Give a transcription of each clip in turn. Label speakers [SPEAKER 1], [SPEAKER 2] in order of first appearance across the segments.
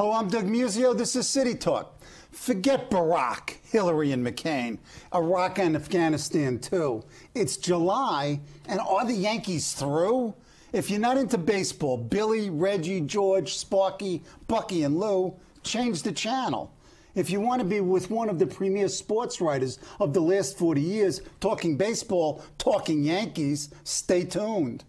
[SPEAKER 1] Hello, I'm Doug Muzzio. This is City Talk. Forget Barack, Hillary, and McCain. Iraq and Afghanistan, too. It's July, and are the Yankees through? If you're not into baseball, Billy, Reggie, George, Sparky, Bucky, and Lou, change the channel. If you want to be with one of the premier sports writers of the last 40 years, talking baseball, talking Yankees, stay tuned.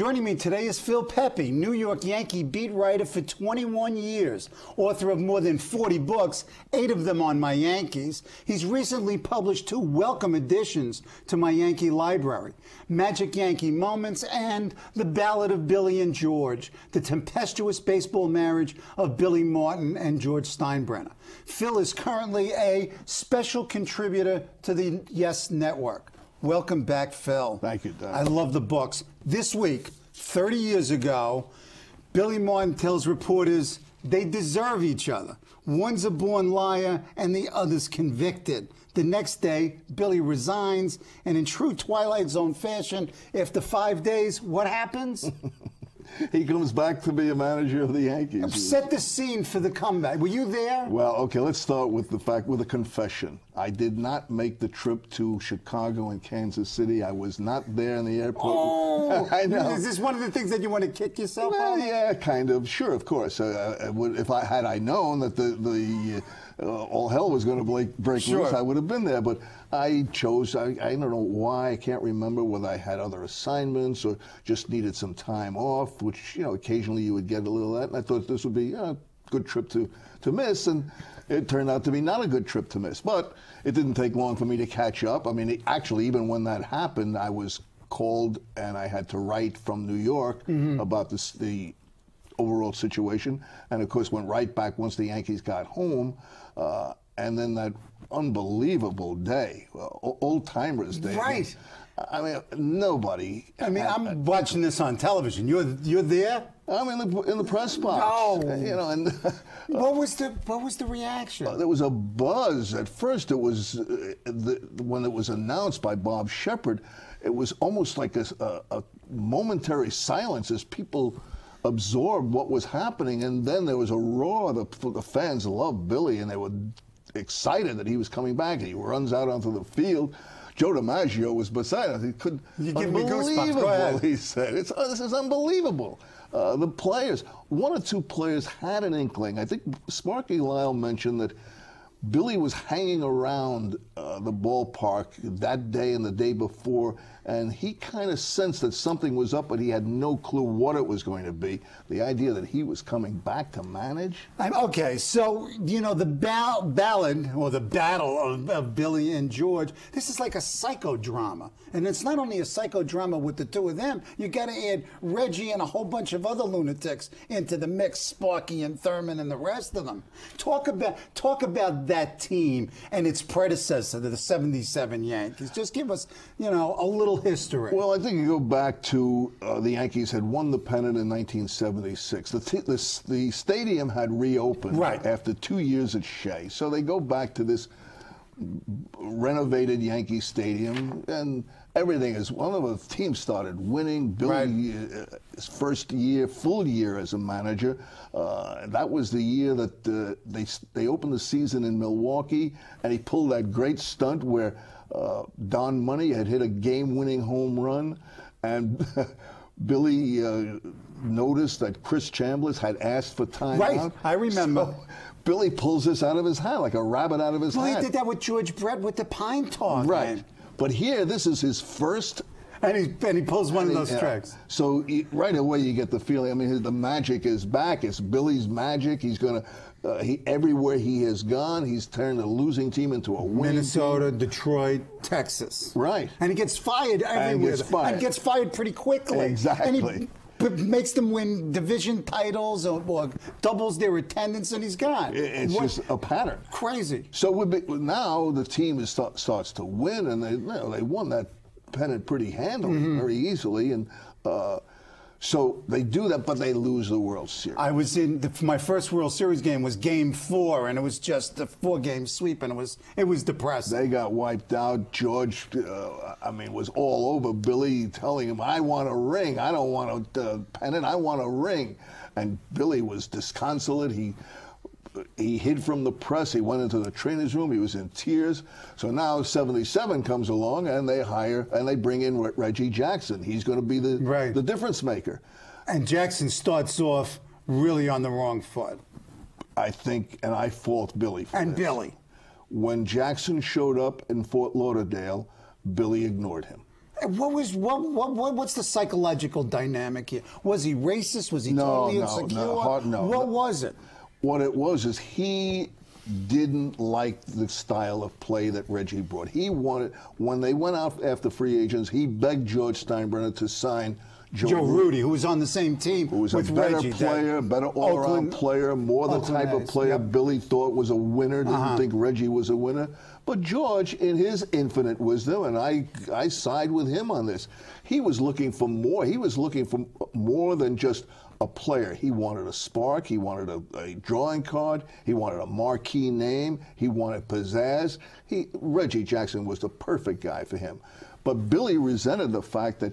[SPEAKER 1] Joining me today is Phil Pepe, New York Yankee beat writer for 21 years, author of more than 40 books, eight of them on my Yankees. He's recently published two welcome additions to my Yankee library Magic Yankee Moments and The Ballad of Billy and George, the tempestuous baseball marriage of Billy Martin and George Steinbrenner. Phil is currently a special contributor to the Yes Network. Welcome back, Phil.
[SPEAKER 2] Thank you, Doug.
[SPEAKER 1] I love the books. This week, 30 years ago, Billy Martin tells reporters they deserve each other. One's a born liar and the other's convicted. The next day, Billy resigns, and in true Twilight Zone fashion, after five days, what happens?
[SPEAKER 2] he comes back to be a manager of the Yankees.
[SPEAKER 1] Set the scene for the comeback. Were you there?
[SPEAKER 2] Well, okay, let's start with the fact, with a confession. I did not make the trip to Chicago and Kansas City. I was not there in the airport.
[SPEAKER 1] Oh,
[SPEAKER 2] I know.
[SPEAKER 1] Is this one of the things that you want to kick yourself
[SPEAKER 2] Well,
[SPEAKER 1] on?
[SPEAKER 2] yeah, kind of. Sure, of course. Uh, would, if I had I known that the the uh, Uh, all hell was going to break, break
[SPEAKER 1] Sure.
[SPEAKER 2] loose, I would have been there. But I chose. I, I don't know why. I can't remember whether I had other assignments or just needed some time off, which you know occasionally you would get a little of that. And I thought this would be a good trip to to miss, and it turned out to be not a good trip to miss. But it didn't take long for me to catch up. I mean, it, actually, even when that happened, I was called and I had to write from New York mm-hmm. about this, the overall situation, and of course went right back once the Yankees got home, uh, and then that unbelievable day, uh, old timers day.
[SPEAKER 1] Right.
[SPEAKER 2] I mean, nobody.
[SPEAKER 1] I mean,
[SPEAKER 2] had-
[SPEAKER 1] I'm watching this on television. You're you're there.
[SPEAKER 2] I'm in the in the press box.
[SPEAKER 1] No.
[SPEAKER 2] You know, and
[SPEAKER 1] What was the what was the reaction?
[SPEAKER 2] there was a buzz. At first, it was uh, the, when it was announced by Bob Sheppard. It was almost like a, a, a momentary silence as people absorbed what was happening, and then there was a roar. The, the fans loved Billy, and they were excited that he was coming back. He runs out onto the field. Joe DiMaggio was beside us. He could
[SPEAKER 1] You give me goosebumps. Go
[SPEAKER 2] unbelievable,
[SPEAKER 1] ahead.
[SPEAKER 2] He said, "It's oh, this is unbelievable." Uh, the players, one or two players had an inkling. I think Sparky Lyle mentioned that Billy was hanging around uh, the ballpark that day and the day before, and he kind of sensed that something was up, but he had no clue what it was going to be. The idea that he was coming back to manage.
[SPEAKER 1] I'm, okay, so you know the ball, ballad or the battle of, of Billy and George. This is like a psychodrama, and it's not only a psychodrama with the two of them. You got to add Reggie and a whole bunch of other lunatics into the mix, Sparky and Thurman and the rest of them. Talk about talk about that team and its predecessor, the '77 Yankees. Just give us, you know, a little history.
[SPEAKER 2] Well, I think you go back to uh, the Yankees had won the pennant in 1976. The, the, the stadium had reopened
[SPEAKER 1] Right.
[SPEAKER 2] after two years at Shea. So they go back to this renovated Yankee Stadium, and everything is. One of the teams started winning. Billy, uh, his first year, full year as a manager. Uh, that was the year that uh, they they opened the season in Milwaukee, and he pulled that great stunt where uh, Don Money had hit a game-winning home run, and. Billy uh, noticed that Chris Chambliss had asked for time
[SPEAKER 1] Right,
[SPEAKER 2] out.
[SPEAKER 1] I remember.
[SPEAKER 2] So Billy pulls this out of his hat like a rabbit out of his
[SPEAKER 1] well,
[SPEAKER 2] hat.
[SPEAKER 1] he did that with George Brett with the Pine Tar.
[SPEAKER 2] Right.
[SPEAKER 1] man.
[SPEAKER 2] But here, this is his first.
[SPEAKER 1] And he, and he pulls one of those
[SPEAKER 2] Yeah.
[SPEAKER 1] tricks.
[SPEAKER 2] So he- right away, you get the feeling. I mean, the magic is back. It's Billy's magic. He's going to. Uh, he everywhere he has gone, he's turned a losing team into a winning
[SPEAKER 1] Minnesota, Detroit, Texas.
[SPEAKER 2] Right.
[SPEAKER 1] And he gets fired everywhere.
[SPEAKER 2] gets fired.
[SPEAKER 1] And gets fired pretty quickly.
[SPEAKER 2] Exactly.
[SPEAKER 1] And he, but makes them win division titles or, or doubles their attendance, and he's gone.
[SPEAKER 2] It's
[SPEAKER 1] What-
[SPEAKER 2] just a pattern.
[SPEAKER 1] crazy.
[SPEAKER 2] So with the- now the team start, starts to win, and they you know, they won that pennant pretty handily,
[SPEAKER 1] Mm-hmm.
[SPEAKER 2] very easily, and uh, so they do that, but they lose the World Series.
[SPEAKER 1] I was in the, my first World Series game was Game Four, and it was just a four-game sweep, and it was it was depressing.
[SPEAKER 2] they got wiped out. George, uh, I mean, was all over Billy, telling him, "I want a ring. I don't want a uh, pennant. I want a ring." And Billy was disconsolate. He he hid from the press. He went into the trainer's room. He was in tears. So now 77 comes along, and they hire and they bring in Reggie Jackson. He's going to be the
[SPEAKER 1] Right.
[SPEAKER 2] the difference maker.
[SPEAKER 1] and Jackson starts off really on the wrong foot.
[SPEAKER 2] I think, and I fault Billy for
[SPEAKER 1] And
[SPEAKER 2] this.
[SPEAKER 1] Billy.
[SPEAKER 2] When Jackson showed up in Fort Lauderdale, Billy ignored him.
[SPEAKER 1] What was what, what what what's the psychological dynamic here? Was he racist? Was he
[SPEAKER 2] No,
[SPEAKER 1] totally
[SPEAKER 2] no,
[SPEAKER 1] insecure?
[SPEAKER 2] no, hard- no.
[SPEAKER 1] What was it?
[SPEAKER 2] What it was is he didn't like the style of play that Reggie brought. He wanted when they went out after free agents, he begged George Steinbrenner to sign Joe,
[SPEAKER 1] Joe
[SPEAKER 2] Ru-
[SPEAKER 1] Rudi, who was on the same team
[SPEAKER 2] who was
[SPEAKER 1] with
[SPEAKER 2] a better
[SPEAKER 1] Reggie,
[SPEAKER 2] player, better all-around player, more the
[SPEAKER 1] Oakland
[SPEAKER 2] type of player
[SPEAKER 1] yep. Uh-huh.
[SPEAKER 2] Billy thought was a winner. Didn't think Reggie was a winner. But George, in his infinite wisdom, and I, I side with him on this. He was looking for more. He was looking for more than just a player. He wanted a spark. He wanted a, a drawing card. He wanted a marquee name. He wanted pizzazz. He, Reggie Jackson was the perfect guy for him. But Billy resented the fact that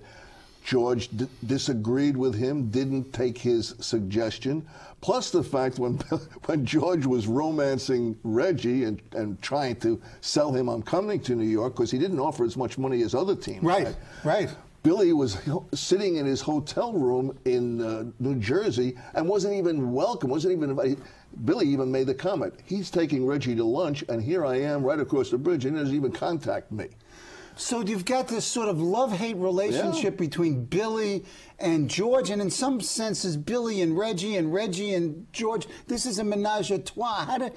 [SPEAKER 2] George d- disagreed with him, didn't take his suggestion. Plus the fact when when George was romancing Reggie and, and trying to sell him on coming to New York because he didn't offer as much money as other teams.
[SPEAKER 1] Right,
[SPEAKER 2] had.
[SPEAKER 1] right.
[SPEAKER 2] Billy was sitting in his hotel room in uh, New Jersey and wasn't even welcome, wasn't even invited. Billy even made the comment, he's taking Reggie to lunch, and here I am right across the bridge, and he doesn't even contact me.
[SPEAKER 1] So you've got this sort of love-hate relationship
[SPEAKER 2] Yeah.
[SPEAKER 1] between Billy and George, and in some senses, Billy and Reggie, and Reggie and George. This is a menage a trois. How did,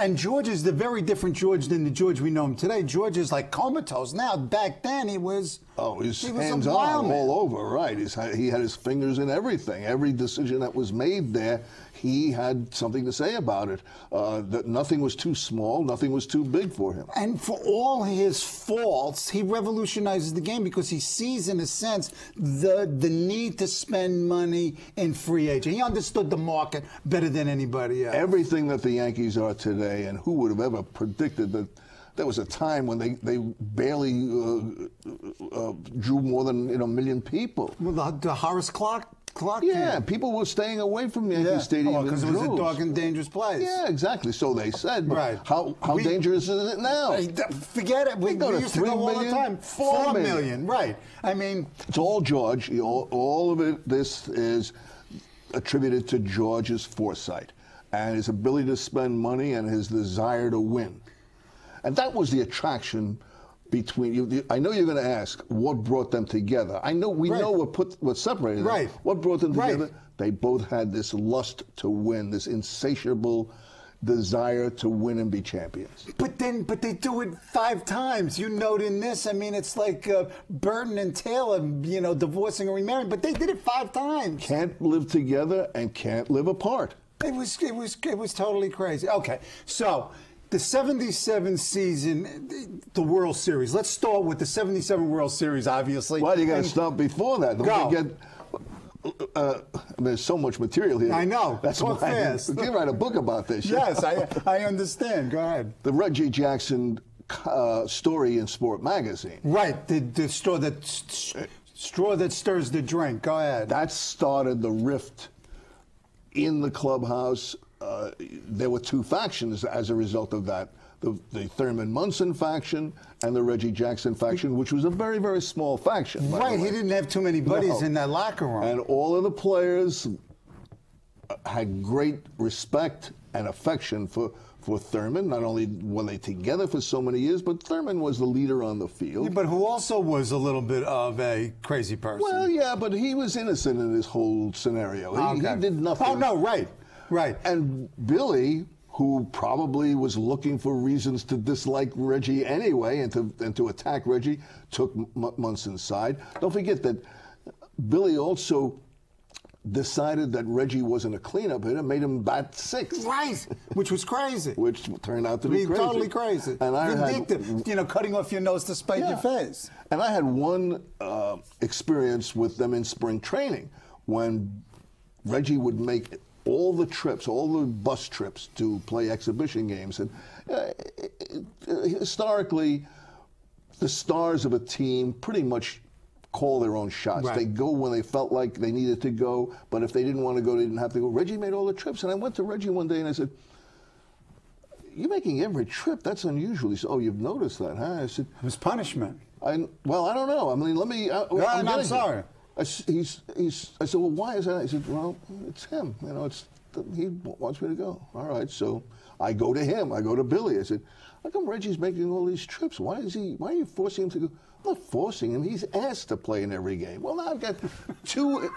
[SPEAKER 1] and George is the very different George than the George we know him today. George is like comatose now. Back then, he was.
[SPEAKER 2] Oh, he's
[SPEAKER 1] he was
[SPEAKER 2] hands on all over, right? He's, he had his fingers in everything. Every decision that was made there, he had something to say about it. Uh, that nothing was too small, nothing was too big for him.
[SPEAKER 1] And for all his faults, he revolutionizes the game because he sees, in a sense, the the need to spend money in free agent. He understood the market better than anybody else.
[SPEAKER 2] Everything that the Yankees are today, and who would have ever predicted that there was a time when they, they barely uh, uh, drew more than you know, a million people.
[SPEAKER 1] Well, the, the Horace Clarke Clarke.
[SPEAKER 2] Yeah, people were staying away from Yankee
[SPEAKER 1] yeah.
[SPEAKER 2] Stadium oh,
[SPEAKER 1] because
[SPEAKER 2] in
[SPEAKER 1] it was a dark and dangerous place.
[SPEAKER 2] Yeah, exactly. So they said.
[SPEAKER 1] Right.
[SPEAKER 2] How how
[SPEAKER 1] We-
[SPEAKER 2] dangerous is it now?
[SPEAKER 1] Forget it. We,
[SPEAKER 2] go
[SPEAKER 1] we
[SPEAKER 2] to
[SPEAKER 1] used to go all the time.
[SPEAKER 2] four
[SPEAKER 1] Four
[SPEAKER 2] million.
[SPEAKER 1] million. Right. I mean,
[SPEAKER 2] It's all George. All, all of it. This is attributed to George's foresight and his ability to spend money and his desire to win. And that was the attraction between you. I know you're going to ask what brought them together. I know we
[SPEAKER 1] Right.
[SPEAKER 2] know what put what separated them.
[SPEAKER 1] Right.
[SPEAKER 2] What brought them
[SPEAKER 1] Right.
[SPEAKER 2] together? They both had this lust to win, this insatiable desire to win and be champions.
[SPEAKER 1] but then, but they do it five times. You note in this. I mean, it's like uh, Burton and Taylor, you know, divorcing or remarrying. But they did it five times.
[SPEAKER 2] Can't live together and can't live apart.
[SPEAKER 1] It was it was it was totally crazy. Okay, so the '77 season, the World Series. Let's start with the '77 World Series. Obviously,
[SPEAKER 2] Why do you got to stop before that. Don't
[SPEAKER 1] Go.
[SPEAKER 2] forget. Uh, there's so much material here.
[SPEAKER 1] I know.
[SPEAKER 2] That's
[SPEAKER 1] Talk
[SPEAKER 2] why
[SPEAKER 1] fast.
[SPEAKER 2] you can write a book about this.
[SPEAKER 1] Yes, I I understand. Go ahead.
[SPEAKER 2] the Reggie Jackson uh, story in Sport Magazine.
[SPEAKER 1] Right, the, the straw that st- straw that stirs the drink. Go ahead.
[SPEAKER 2] That started the rift in the clubhouse. Uh, there were two factions as a result of that. The, the Thurman Munson faction and the Reggie Jackson faction, which was a very, very small faction.
[SPEAKER 1] right, he didn't have too many buddies
[SPEAKER 2] No.
[SPEAKER 1] in that locker room.
[SPEAKER 2] And all of the players had great respect and affection for, for Thurman. Not only were they together for so many years, but Thurman was the leader on the field.
[SPEAKER 1] but who also was a little bit of a crazy person.
[SPEAKER 2] well, yeah, but he was innocent in this whole scenario. He, he did nothing.
[SPEAKER 1] Oh no, right, right.
[SPEAKER 2] And Billy, who probably was looking for reasons to dislike Reggie anyway and to, and to attack Reggie, took M- Munson's side. Don't forget that Billy also decided that Reggie wasn't a cleanup hitter, made him bat sixth.
[SPEAKER 1] Right, which was crazy.
[SPEAKER 2] Which turned out to be
[SPEAKER 1] mean,
[SPEAKER 2] crazy.
[SPEAKER 1] totally crazy.
[SPEAKER 2] And I
[SPEAKER 1] Vindictive.
[SPEAKER 2] had,
[SPEAKER 1] you know, cutting off your nose to spite
[SPEAKER 2] Yeah.
[SPEAKER 1] your face.
[SPEAKER 2] And I had one uh, experience with them in spring training when Reggie would make all the trips, all the bus trips to play exhibition games. And uh, historically, the stars of a team pretty much call their own shots.
[SPEAKER 1] Right.
[SPEAKER 2] They go when they felt like they needed to go, but if they didn't want to go, they didn't have to go. Reggie made all the trips. And I went to Reggie one day and I said, You're making every trip. That's unusual. He said, Oh, you've noticed that, huh? I said,
[SPEAKER 1] It was punishment.
[SPEAKER 2] I, well, I don't know. I mean, let me. I,
[SPEAKER 1] No, no, I'm
[SPEAKER 2] getting
[SPEAKER 1] sorry.
[SPEAKER 2] it. I, he's, he's, I said, well, why is that? He said, well, it's him. You know, it's he wants me to go. All right, so I go to him. I go to Billy. I said, how come Reggie's making all these trips? Why is he? Why are you forcing him to go? I'm not forcing him. He's asked to play in every game. Well, now I've got two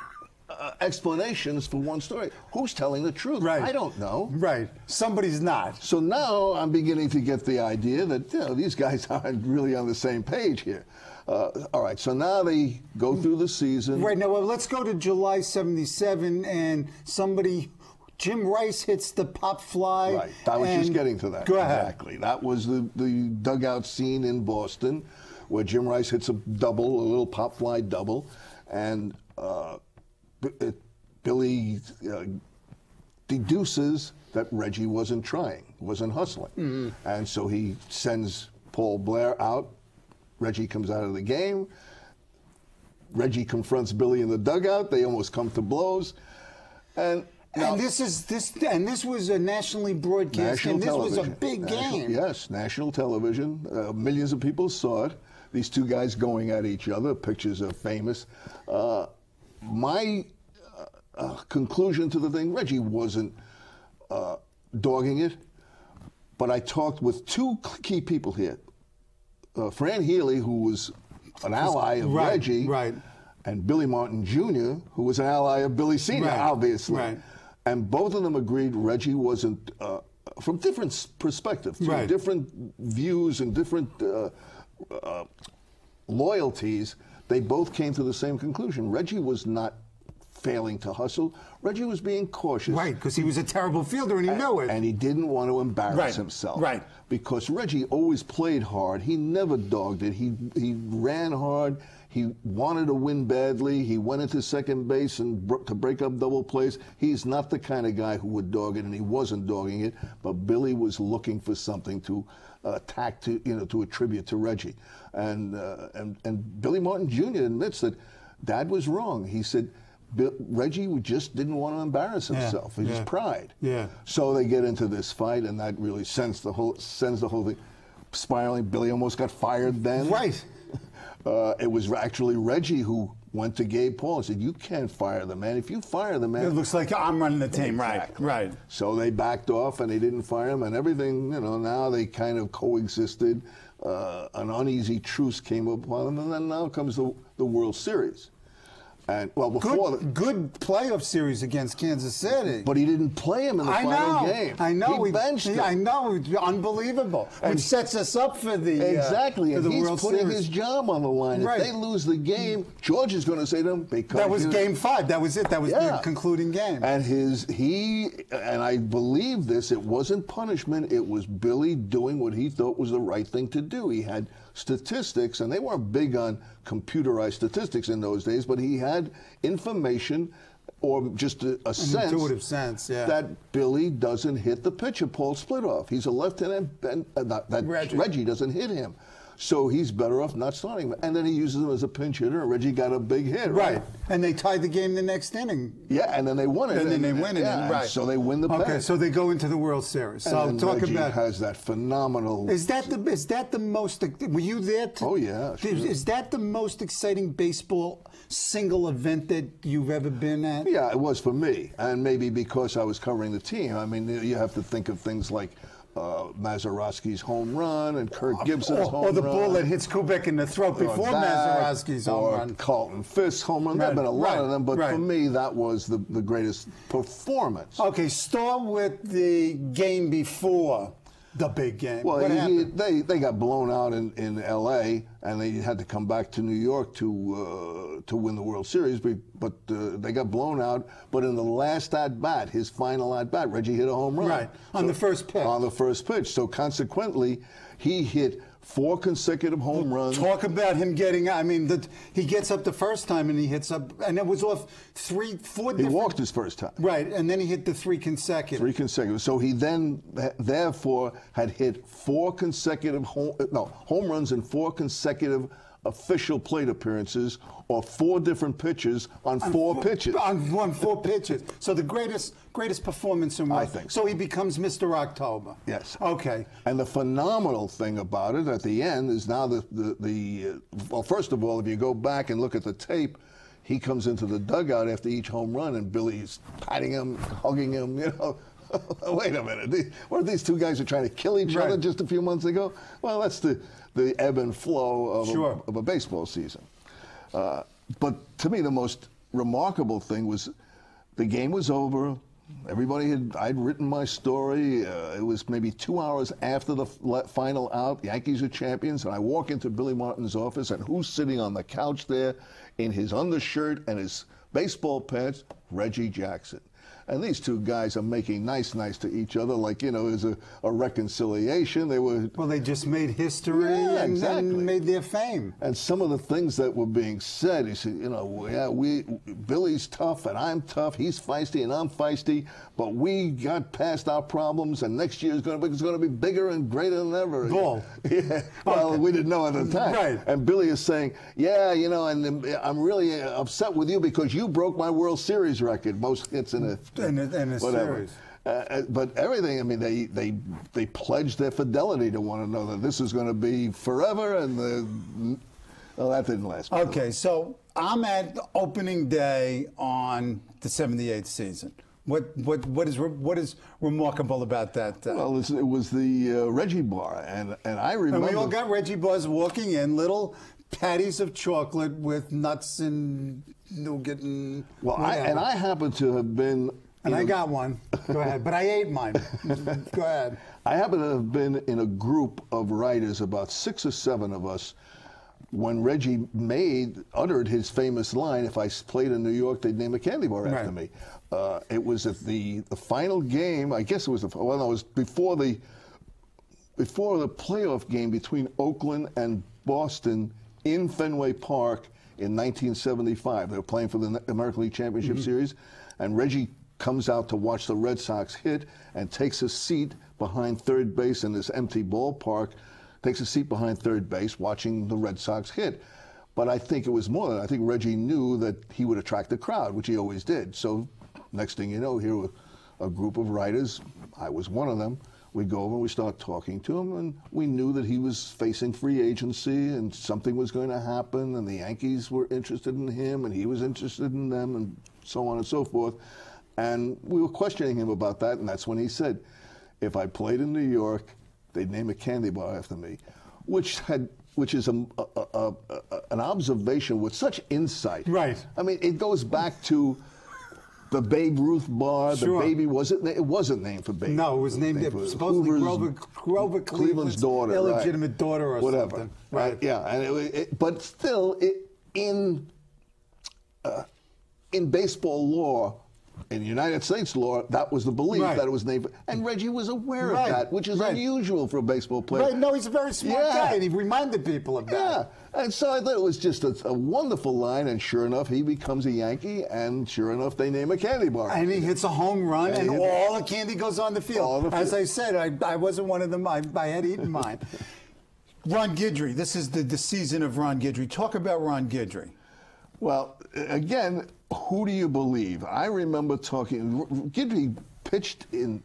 [SPEAKER 2] uh, explanations for one story. Who's telling the truth?
[SPEAKER 1] Right.
[SPEAKER 2] I don't know.
[SPEAKER 1] Right. Somebody's not.
[SPEAKER 2] So now I'm beginning to get the idea that you know these guys aren't really on the same page here. Uh, all right, so now they go through the season.
[SPEAKER 1] Right now, well, let's go to July '77, and somebody, Jim Rice hits the pop fly.
[SPEAKER 2] Right, I was just getting to that.
[SPEAKER 1] Go ahead.
[SPEAKER 2] Exactly. That was the, the dugout scene in Boston where Jim Rice hits a double, a little pop fly double, and uh, it, Billy uh, deduces that Reggie wasn't trying, wasn't hustling.
[SPEAKER 1] Mm-hmm.
[SPEAKER 2] And so he sends Paul Blair out. Reggie comes out of the game. Reggie confronts Billy in the dugout. They almost come to blows. And now-
[SPEAKER 1] And this is this, and this was a nationally broadcast,
[SPEAKER 2] National
[SPEAKER 1] and this
[SPEAKER 2] television.
[SPEAKER 1] was a big
[SPEAKER 2] National-
[SPEAKER 1] game.
[SPEAKER 2] Yes, national television. Uh, millions of people saw it. These two guys going at each other. Pictures are famous. Uh, my uh, uh, conclusion to the thing: Reggie wasn't uh, dogging it, but I talked with two key people here. Uh, Fran Healy, who was an ally of
[SPEAKER 1] Right,
[SPEAKER 2] Reggie,
[SPEAKER 1] right.
[SPEAKER 2] and Billy Martin Jr., who was an ally of Billy Sr.,
[SPEAKER 1] Right,
[SPEAKER 2] obviously.
[SPEAKER 1] right.
[SPEAKER 2] And both of them agreed Reggie wasn't, uh, from different perspectives,
[SPEAKER 1] Right.
[SPEAKER 2] different views and different uh, uh, loyalties, they both came to the same conclusion. Reggie was not failing to hustle. Reggie was being cautious.
[SPEAKER 1] Right, because he was a terrible fielder, and he knew it.
[SPEAKER 2] And he didn't want to embarrass
[SPEAKER 1] Right,
[SPEAKER 2] himself.
[SPEAKER 1] right.
[SPEAKER 2] Because Reggie always played hard. He never dogged it. He he ran hard. He wanted to win badly. He went into second base and bro- to break up double plays. He's not the kind of guy who would dog it, and he wasn't dogging it. But Billy was looking for something to uh, attack to you know to attribute to Reggie, and uh, and and Billy Martin Jr. admits that Dad was wrong. He said. Bill, Reggie just didn't want to embarrass
[SPEAKER 1] Yeah,
[SPEAKER 2] himself. His
[SPEAKER 1] yeah.
[SPEAKER 2] pride.
[SPEAKER 1] Yeah.
[SPEAKER 2] So they get into this fight, and that really sends the whole sends the whole thing spiraling. Billy almost got fired then.
[SPEAKER 1] Right.
[SPEAKER 2] Uh, it was actually Reggie who went to Gabe Paul and said, "You can't fire the man. If you fire the man,
[SPEAKER 1] It looks like I'm running the team.
[SPEAKER 2] Exactly.
[SPEAKER 1] Right, right.
[SPEAKER 2] So they backed off and they didn't fire him, and everything, you know, now they kind of coexisted. Uh, an uneasy truce came upon them, and then now comes the, the World Series. And, well, before
[SPEAKER 1] Good,
[SPEAKER 2] the,
[SPEAKER 1] good playoff series against Kansas City.
[SPEAKER 2] but he didn't play him in the
[SPEAKER 1] I
[SPEAKER 2] final
[SPEAKER 1] know.
[SPEAKER 2] game.
[SPEAKER 1] I know.
[SPEAKER 2] He benched him.
[SPEAKER 1] I know. It's unbelievable.
[SPEAKER 2] And-
[SPEAKER 1] Which sets us up for the uh,
[SPEAKER 2] Exactly,
[SPEAKER 1] for
[SPEAKER 2] and
[SPEAKER 1] the
[SPEAKER 2] he's
[SPEAKER 1] World
[SPEAKER 2] putting
[SPEAKER 1] Series.
[SPEAKER 2] his job on the line.
[SPEAKER 1] Right.
[SPEAKER 2] If they lose the game, George is going to say to him, because
[SPEAKER 1] that was Game Five. That was it. That was
[SPEAKER 2] Yeah.
[SPEAKER 1] the concluding game.
[SPEAKER 2] And his he and I believe this. It wasn't punishment. It was Billy doing what he thought was the right thing to do. He had statistics, and they weren't big on computerized statistics in those days, but he had information or just a, a sense,
[SPEAKER 1] intuitive sense, yeah.
[SPEAKER 2] that Billy doesn't hit the pitcher, Paul Splittorff. He's a left-handed, and uh, that, that
[SPEAKER 1] Reggie.
[SPEAKER 2] Reggie doesn't hit him. So he's better off not starting him. And then he uses him as a pinch hitter, and Reggie got a big hit.
[SPEAKER 1] right. And they tied the game the next inning.
[SPEAKER 2] Yeah, and then they won it.
[SPEAKER 1] And then they win it.
[SPEAKER 2] Yeah,
[SPEAKER 1] and-
[SPEAKER 2] and
[SPEAKER 1] right.
[SPEAKER 2] So they win the
[SPEAKER 1] Okay,
[SPEAKER 2] pennant.
[SPEAKER 1] so they go into the World Series. So
[SPEAKER 2] and
[SPEAKER 1] talk
[SPEAKER 2] Reggie
[SPEAKER 1] about
[SPEAKER 2] has that phenomenal.
[SPEAKER 1] Is that the is that the most? Were you there? To,
[SPEAKER 2] Oh, yeah, sure.
[SPEAKER 1] Is that the most exciting baseball single event that you've ever been at?
[SPEAKER 2] yeah, it was for me, and maybe because I was covering the team. I mean, you have to think of things like uh, Mazeroski's home run and Kirk Gibson's
[SPEAKER 1] Or,
[SPEAKER 2] home
[SPEAKER 1] or the
[SPEAKER 2] run.
[SPEAKER 1] ball that hits Kubek in the throat before Mazeroski's home run.
[SPEAKER 2] Carlton Fisk's home run. There have been a lot
[SPEAKER 1] right,
[SPEAKER 2] of them, but for me, that was the, the greatest performance.
[SPEAKER 1] Okay, start with the game before the big game.
[SPEAKER 2] Well, he- they they got blown out in, in L.A. and they had to come back to New York to uh, to win the World Series, but, but uh, they got blown out. But in the last at bat, his final at bat, Reggie hit a home run.
[SPEAKER 1] Right, on the first pitch.
[SPEAKER 2] On the first pitch. So consequently, he hit four consecutive home runs.
[SPEAKER 1] Talk about him getting. I mean, the, he gets up the first time and he hits up, and it was off three, four.
[SPEAKER 2] He walked his first time.
[SPEAKER 1] Right, and then he hit the three consecutive.
[SPEAKER 2] Three consecutive. So he then, therefore, had hit four consecutive home, no, home runs in four consecutive official plate appearances or four different pitches on four pitches.
[SPEAKER 1] On, on four pitches. So the greatest greatest performance in
[SPEAKER 2] I
[SPEAKER 1] work.
[SPEAKER 2] think
[SPEAKER 1] so. he becomes Mr. October.
[SPEAKER 2] Yes.
[SPEAKER 1] Okay.
[SPEAKER 2] And the phenomenal thing about it at the end is now the the, the uh, well, first of all, if you go back and look at the tape, he comes into the dugout after each home run, and Billy's patting him, hugging him. You know, wait a minute, weren't these two guys are trying to kill each
[SPEAKER 1] Right.
[SPEAKER 2] other just a few months ago? Well, that's the the ebb and flow of,
[SPEAKER 1] Sure.
[SPEAKER 2] a, of a baseball season. Uh, but to me, the most remarkable thing was the game was over. Everybody had, I'd written my story. Uh, it was maybe two hours after the final out. The Yankees are champions. And I walk into Billy Martin's office, and who's sitting on the couch there in his undershirt and his baseball pants? Reggie Jackson. And these two guys are making nice, nice to each other, like, you know, as a, a reconciliation. They were
[SPEAKER 1] Well, they just made history
[SPEAKER 2] Yeah,
[SPEAKER 1] and,
[SPEAKER 2] exactly.
[SPEAKER 1] made their fame.
[SPEAKER 2] and some of the things that were being said, he said, you know, yeah, we, Billy's tough and I'm tough. He's feisty and I'm feisty, but we got past our problems, and next year is going to be, going to be bigger and greater than ever.
[SPEAKER 1] Bull.
[SPEAKER 2] Yeah. Well, we didn't know at the time.
[SPEAKER 1] Right.
[SPEAKER 2] And Billy is saying, yeah, you know, and I'm really uh, upset with you because you broke my World Series record, most hits in a
[SPEAKER 1] In a- in a series.
[SPEAKER 2] Uh, uh, but everything, I mean, they, they, they pledged their fidelity to one another. This is going to be forever, and the, well, that didn't last.
[SPEAKER 1] Okay, so I'm at opening day on the 78th season. What what what is what is remarkable about that? Uh,
[SPEAKER 2] Well, it's- it was the uh, Reggie Bar, and, and I remember.
[SPEAKER 1] and we all got Reggie bars walking in, little patties of chocolate with nuts and nougat and
[SPEAKER 2] well, I, and I happen to have been.
[SPEAKER 1] And I
[SPEAKER 2] a-
[SPEAKER 1] got one. Go ahead, but I ate mine. Go ahead.
[SPEAKER 2] I happen to have been in a group of writers, about six or seven of us, when Reggie made uttered his famous line, "If I played in New York, they'd name a candy bar after
[SPEAKER 1] Right.
[SPEAKER 2] me." Uh, it was at the the final game. I guess it was the well, no, it was before the before the playoff game between Oakland and Boston in Fenway Park in 1975. They were playing for the American League Championship Series, and Reggie comes out to watch the Red Sox hit and takes a seat behind third base in this empty ballpark. Takes a seat behind third base watching the Red Sox hit. But I think it was more than I think Reggie knew that he would attract the crowd, which he always did. So next thing you know, here were a group of writers. I was one of them. We go over and we start talking to him, and we knew that he was facing free agency and something was going to happen, and the Yankees were interested in him, and he was interested in them, and so on and so forth. And we were questioning him about that, and that's when he said, "If I played in New York, they'd name a candy bar after me," which had. Which is a, a, a, an observation with such insight.
[SPEAKER 1] Right.
[SPEAKER 2] I mean, it goes back to the Babe Ruth bar.
[SPEAKER 1] Sure.
[SPEAKER 2] The baby wasn't. It wasn't named for Babe.
[SPEAKER 1] No, it was named
[SPEAKER 2] for
[SPEAKER 1] it, supposedly
[SPEAKER 2] Hoover's-
[SPEAKER 1] Grover, Grover
[SPEAKER 2] Cleveland's
[SPEAKER 1] Cleveland's
[SPEAKER 2] daughter,
[SPEAKER 1] illegitimate
[SPEAKER 2] right.
[SPEAKER 1] daughter or
[SPEAKER 2] whatever.
[SPEAKER 1] something.
[SPEAKER 2] Right? Yeah, and it, it, but still, it, in uh, in baseball law, in United States law, that was the belief
[SPEAKER 1] Right.
[SPEAKER 2] that it was named. And Reggie was aware
[SPEAKER 1] Right,
[SPEAKER 2] of that, which is
[SPEAKER 1] right.
[SPEAKER 2] unusual for a baseball player.
[SPEAKER 1] Right, no, he's a very smart
[SPEAKER 2] Yeah.
[SPEAKER 1] guy, and he reminded people of that.
[SPEAKER 2] Yeah, and so I thought it was just a, a wonderful line, and sure enough, he becomes a Yankee, and sure enough, they name a candy bar.
[SPEAKER 1] And he hits a home run,
[SPEAKER 2] And
[SPEAKER 1] and all the candy goes on the
[SPEAKER 2] All
[SPEAKER 1] field.
[SPEAKER 2] the
[SPEAKER 1] As. I said, I, I wasn't one of them. I, I had eaten mine. Ron Guidry. This is the, the season of Ron Guidry. Talk about Ron Guidry.
[SPEAKER 2] Well, again, who do you believe? I remember talking. Guidry pitched in.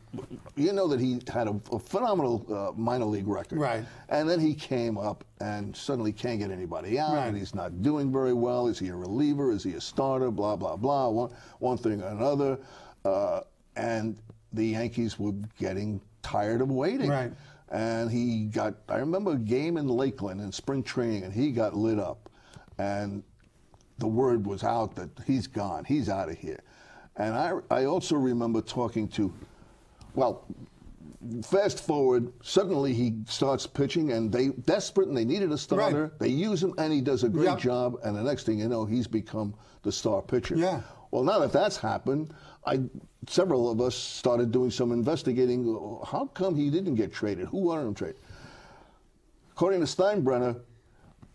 [SPEAKER 2] You know that he had a, a phenomenal uh, minor league record,
[SPEAKER 1] Right.
[SPEAKER 2] And then he came up and suddenly can't get anybody out.
[SPEAKER 1] Right.
[SPEAKER 2] And he's not doing very well. Is he a reliever? Is he a starter? Blah blah blah. One one thing or another, uh, and the Yankees were getting tired of waiting.
[SPEAKER 1] Right.
[SPEAKER 2] And he got. I remember a game in Lakeland in spring training, and he got lit up, and the word was out that he's gone, he's out of here. And I, I also remember talking to, well, fast forward, suddenly he starts pitching, and they desperate and they needed a starter.
[SPEAKER 1] Right.
[SPEAKER 2] They use him, and he does a great
[SPEAKER 1] Yep.
[SPEAKER 2] job. And the next thing you know, he's become the star pitcher.
[SPEAKER 1] Yeah.
[SPEAKER 2] Well, now that that's happened, I several of us started doing some investigating. How come he didn't get traded? Who wanted him traded? According to Steinbrenner,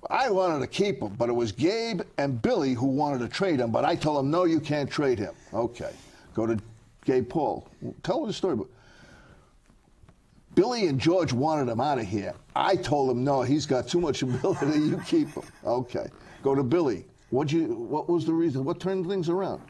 [SPEAKER 2] I wanted to keep him, but it was Gabe and Billy who wanted to trade him. But I told them, no, you can't trade him. Okay. Go to Gabe Paul. Tell the story. Billy and George wanted him out of here. I told him, no, he's got too much ability. You keep him. Okay. Go to Billy. What you? What was the reason? What turned things around?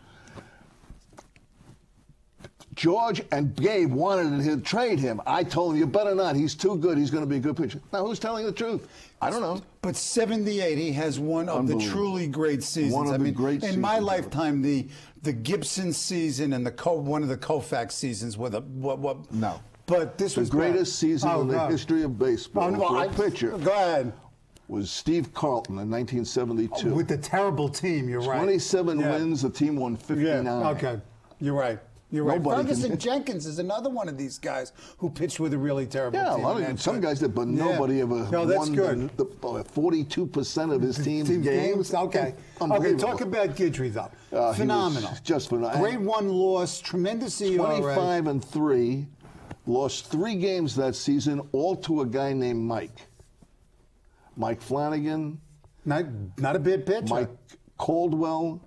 [SPEAKER 2] George and Gabe wanted to trade him. I told him, you better not. He's too good. He's going to be a good pitcher. Now, who's telling the truth? I don't know.
[SPEAKER 1] But 78, he has one of the truly great seasons.
[SPEAKER 2] One of
[SPEAKER 1] I
[SPEAKER 2] the
[SPEAKER 1] mean,
[SPEAKER 2] great
[SPEAKER 1] in my
[SPEAKER 2] seasons
[SPEAKER 1] lifetime, the the Gibson season and the Co- one of the Koufax seasons were the what what.
[SPEAKER 2] No.
[SPEAKER 1] But this
[SPEAKER 2] The
[SPEAKER 1] was
[SPEAKER 2] greatest
[SPEAKER 1] bad.
[SPEAKER 2] season
[SPEAKER 1] Oh,
[SPEAKER 2] in the history of baseball
[SPEAKER 1] Oh, no,
[SPEAKER 2] for a
[SPEAKER 1] I-
[SPEAKER 2] pitcher
[SPEAKER 1] Go ahead.
[SPEAKER 2] was Steve Carlton in 1972.
[SPEAKER 1] With the terrible team, you're right.
[SPEAKER 2] 27
[SPEAKER 1] Yeah.
[SPEAKER 2] wins, the team won 59.
[SPEAKER 1] Yeah. Okay. You're right. You're right.
[SPEAKER 2] Nobody can-
[SPEAKER 1] Ferguson Jenkins is another one of these guys who pitched with a really terrible
[SPEAKER 2] Yeah, a
[SPEAKER 1] team.
[SPEAKER 2] of some guys did, but
[SPEAKER 1] good. Yeah.
[SPEAKER 2] nobody ever
[SPEAKER 1] No, that's
[SPEAKER 2] won
[SPEAKER 1] good.
[SPEAKER 2] the, the 42% of his team's
[SPEAKER 1] Team
[SPEAKER 2] games.
[SPEAKER 1] Okay. Okay. Talk about Guidry though.
[SPEAKER 2] Uh,
[SPEAKER 1] phenomenal.
[SPEAKER 2] just phenomenal.
[SPEAKER 1] Great one loss. Tremendous ERA.
[SPEAKER 2] 25 and 3, lost three games that season, all to a guy named Mike. Mike Flanagan,
[SPEAKER 1] Not not a bad pitcher.
[SPEAKER 2] Mike Caldwell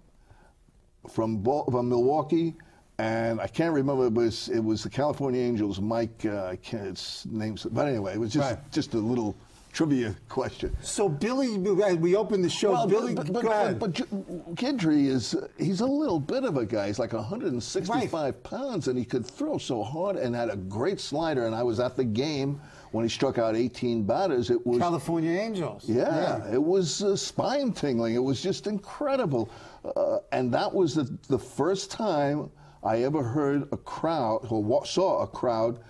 [SPEAKER 2] from, from Milwaukee, and I can't remember, it was, it was the California Angels. Mike, uh, I can't, it's names, but anyway, it was just
[SPEAKER 1] Right.
[SPEAKER 2] just a little trivia question.
[SPEAKER 1] So Billy, we opened the show.
[SPEAKER 2] Well,
[SPEAKER 1] Billy,
[SPEAKER 2] but, but, but, but is he's a little bit of a guy. He's like 165 pounds, and he could throw so hard and had a great slider. And I was at the game when he struck out 18 batters. It was
[SPEAKER 1] California Angels.
[SPEAKER 2] yeah, it was uh, spine tingling. It was just incredible. Uh, and that was the, the first time I ever heard a crowd, or saw a crowd,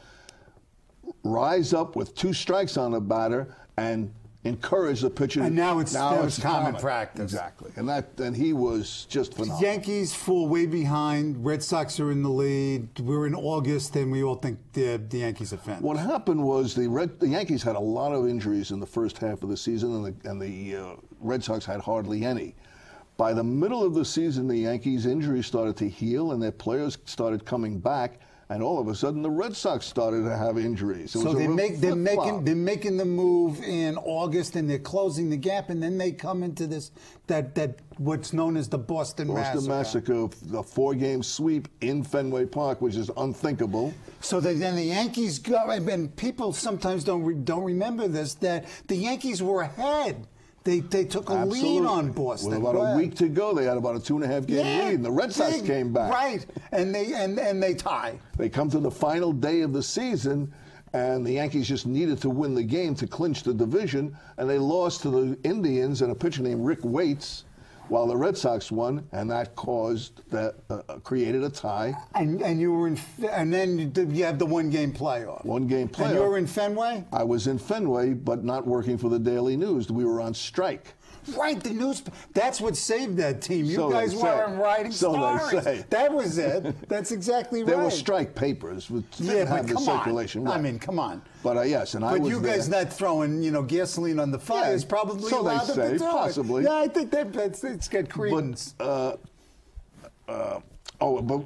[SPEAKER 2] rise up with two strikes on a batter and encourage the pitcher.
[SPEAKER 1] And now it's- now it's common practice.
[SPEAKER 2] Exactly. And that and he was just phenomenal.
[SPEAKER 1] Yankees fall way behind. Red Sox are in the lead. We're in August, and we all think the, the Yankees are finished.
[SPEAKER 2] What happened was the Red, the Yankees had a lot of injuries in the first half of the season, and the, and the uh, Red Sox had hardly any. By the middle of the season, the Yankees' injuries started to heal, and their players started coming back. And all of a sudden, the Red Sox started to have injuries. It
[SPEAKER 1] So they make, they're, making they're making the move in August and they're closing the gap and then they come into this that that what's known as the Boston,
[SPEAKER 2] Boston
[SPEAKER 1] Massacre.
[SPEAKER 2] Massacre, the four-game sweep in Fenway Park, which is unthinkable.
[SPEAKER 1] So then the Yankees go and people sometimes don't re, don't remember this that the Yankees were ahead. They they took a lead
[SPEAKER 2] Absolutely.
[SPEAKER 1] on Boston.
[SPEAKER 2] With about
[SPEAKER 1] Go
[SPEAKER 2] a week to go, they had about a two and a half game
[SPEAKER 1] Yeah,
[SPEAKER 2] lead, and the Red Sox
[SPEAKER 1] big,
[SPEAKER 2] came back.
[SPEAKER 1] right, and they and and they tie.
[SPEAKER 2] They come to the final day of the season, and the Yankees just needed to win the game to clinch the division, and they lost to the Indians and a pitcher named Rick Waits, while the Red Sox won, and that caused that uh, uh, created a tie.
[SPEAKER 1] And and you were in and then you did- you have the one game playoff.
[SPEAKER 2] One game
[SPEAKER 1] And you were in Fenway.
[SPEAKER 2] I was in Fenway, but not working for the Daily News. We were on strike.
[SPEAKER 1] Right, the news. That's what saved that team. You
[SPEAKER 2] So
[SPEAKER 1] guys weren't writing
[SPEAKER 2] So
[SPEAKER 1] stories. That was it. That's exactly right.
[SPEAKER 2] There were strike papers, which
[SPEAKER 1] Yeah, but
[SPEAKER 2] have the
[SPEAKER 1] come
[SPEAKER 2] circulation.
[SPEAKER 1] on. I mean, come on.
[SPEAKER 2] But uh, yes, and I
[SPEAKER 1] But you guys
[SPEAKER 2] there.
[SPEAKER 1] not throwing, you know, gasoline on the fire
[SPEAKER 2] Yeah,
[SPEAKER 1] is probably
[SPEAKER 2] so they
[SPEAKER 1] allowed
[SPEAKER 2] say, possibly.
[SPEAKER 1] Yeah, I think that, that's it's got credence.
[SPEAKER 2] But uh, uh, oh, but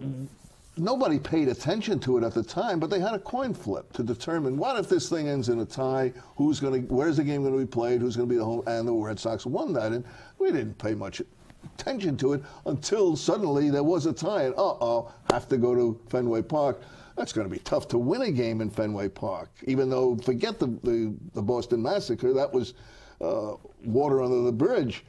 [SPEAKER 2] nobody paid attention to it at the time. But they had a coin flip to determine what if this thing ends in a tie? Who's going to? Where's the game going to be played? Who's going to be the home? And the Red Sox won that, and we didn't pay much attention to it until suddenly there was a tie. And uh oh, have to go to Fenway Park. That's going to be tough to win a game in Fenway Park. Even though, forget the the, the Boston Massacre, that was uh, water under the bridge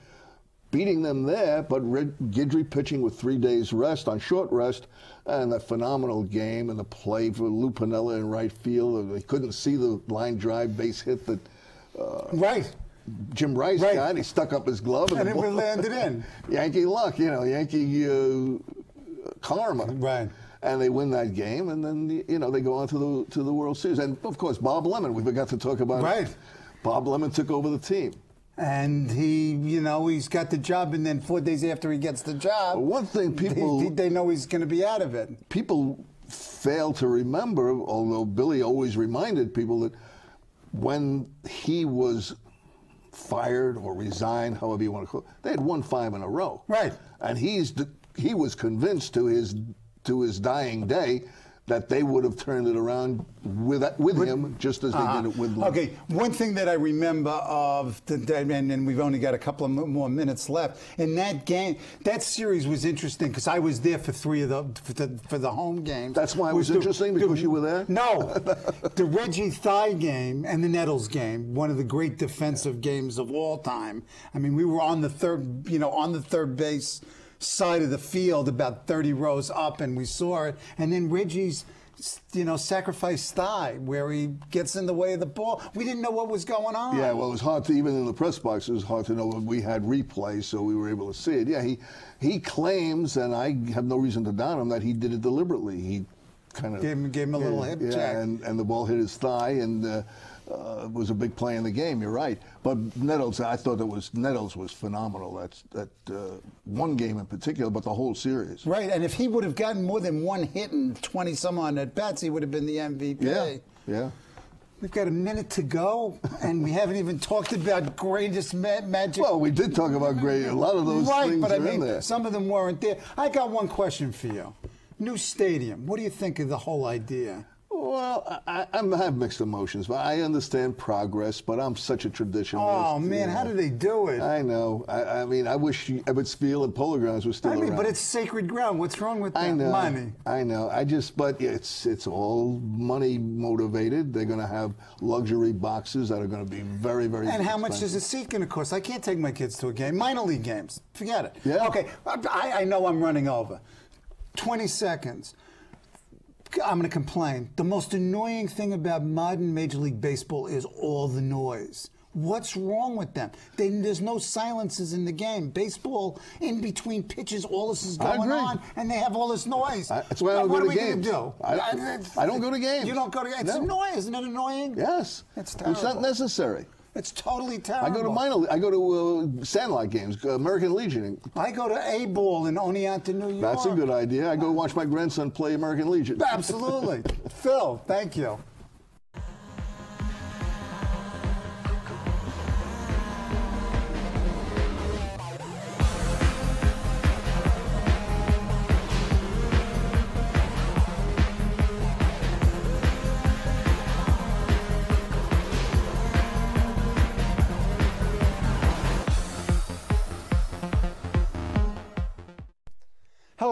[SPEAKER 2] beating them there, but Red Guidry pitching with three days rest on short rest, and a phenomenal game and the play for Lou Piniella in right field. They couldn't see the line drive base hit that uh,
[SPEAKER 1] right.
[SPEAKER 2] Jim Rice
[SPEAKER 1] Right.
[SPEAKER 2] got. He stuck up his glove and,
[SPEAKER 1] And
[SPEAKER 2] the
[SPEAKER 1] it
[SPEAKER 2] ball-
[SPEAKER 1] landed in.
[SPEAKER 2] Yankee luck, you know, Yankee uh, karma.
[SPEAKER 1] Right.
[SPEAKER 2] And they win that game, and then you know they go on to the to the World Series. And of course, Bob Lemon. We forgot to talk about.
[SPEAKER 1] Right.
[SPEAKER 2] Bob Lemon took over the team.
[SPEAKER 1] And he, you know, he's got the job, and then four days after he gets the job,
[SPEAKER 2] One thing people-
[SPEAKER 1] they, they know he's going to be out of it.
[SPEAKER 2] people fail to remember, although Billy always reminded people that when he was fired or resigned, however you want to call it, they had won five in a row.
[SPEAKER 1] Right.
[SPEAKER 2] And he's he was convinced to his to his dying day that they would have turned it around with with him just as they
[SPEAKER 1] Uh-huh.
[SPEAKER 2] did it with Lou.
[SPEAKER 1] Okay, one thing that I remember of, the, and, and we've only got a couple of more minutes left. And that game, that series was interesting because I was there for three of the for the, for the home games.
[SPEAKER 2] That's why it was
[SPEAKER 1] the-
[SPEAKER 2] interesting, because you were there?
[SPEAKER 1] No, the Reggie Thigh game and the Nettles game, one of the great defensive games of all time. I mean, we were on the third, you know, on the third base side of the field, about 30 rows up, and we saw it. And then Reggie's, you know, sacrifice thigh, where he gets in the way of the ball. We didn't know what was going on.
[SPEAKER 2] Yeah, well, it was hard to even in the press box. It was hard to know when we had replay, so we were able to see it. Yeah, he he claims, and I have no reason to doubt him, that he did it deliberately. He kind of
[SPEAKER 1] Gave him- gave him a little hip
[SPEAKER 2] yeah,
[SPEAKER 1] check.
[SPEAKER 2] and and the ball hit his thigh, and uh, uh, it was a big play in the game. You're right, but Nettles, I thought that was Nettles was phenomenal. That's that uh, one game in particular, but the whole series.
[SPEAKER 1] Right, and if he would have gotten more than one hit and 20 some on at bats, he would have been the MVP.
[SPEAKER 2] Yeah, yeah.
[SPEAKER 1] We've got a minute to go, and we haven't even talked about greatest ma- magic.
[SPEAKER 2] Well, we did talk about great. A lot of those
[SPEAKER 1] right,
[SPEAKER 2] things
[SPEAKER 1] but
[SPEAKER 2] are
[SPEAKER 1] I mean,
[SPEAKER 2] in there.
[SPEAKER 1] some of them weren't there. I got one question for you. New stadium. What do you think of the whole idea?
[SPEAKER 2] Well, I, I, I have mixed emotions, but I understand progress. But I'm such a traditionalist.
[SPEAKER 1] Oh man,
[SPEAKER 2] you
[SPEAKER 1] how do they do it?
[SPEAKER 2] I know. I, I mean, I wish Ebbets Field and Polo Grounds were still
[SPEAKER 1] I mean,
[SPEAKER 2] around.
[SPEAKER 1] but it's sacred ground. What's wrong with that?
[SPEAKER 2] I know.
[SPEAKER 1] Money.
[SPEAKER 2] I know. I just, but it's it's all money motivated. They're going to have luxury boxes that are going to be very, very.
[SPEAKER 1] And how much is a seat going to cost? I can't take my kids to a game. Minor league games. Forget it.
[SPEAKER 2] Yeah.
[SPEAKER 1] Okay. I, I know I'm running over. 20 seconds. I'm going to complain. The most annoying thing about modern Major League Baseball is all the noise. What's wrong with them? They, there's no silences in the game. Baseball, in between pitches, all this is going on, and they have all this noise.
[SPEAKER 2] I- that's why I don't
[SPEAKER 1] what
[SPEAKER 2] go
[SPEAKER 1] are
[SPEAKER 2] to games.
[SPEAKER 1] do?
[SPEAKER 2] I- I don't go to games.
[SPEAKER 1] You don't go to games. It's
[SPEAKER 2] No.
[SPEAKER 1] annoying. Isn't it annoying?
[SPEAKER 2] Yes.
[SPEAKER 1] It's terrible.
[SPEAKER 2] It's not necessary.
[SPEAKER 1] It's totally terrible.
[SPEAKER 2] I go to minor. I go to uh, Sandlot games, uh, American Legion.
[SPEAKER 1] I go to A Ball in Oneonta, New York.
[SPEAKER 2] That's a good idea. I go watch my grandson play American Legion.
[SPEAKER 1] Absolutely. Phil, thank you.